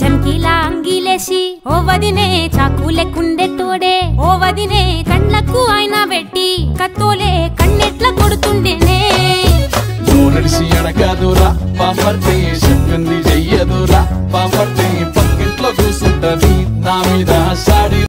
చమ్కీలా అంగిలేసి ఓ వదినే చాకు తోడే. ఓ వదినే కండ్లకు ఆయన పెట్టి కత్తోలే కన్నెట్ల కొడుతుండేనే. నడిసి అడగదురా పాపర్తే చెప్పింది చెయ్యదురా పాపర్తే పక్కింట్లో కూసుంటది నా మీద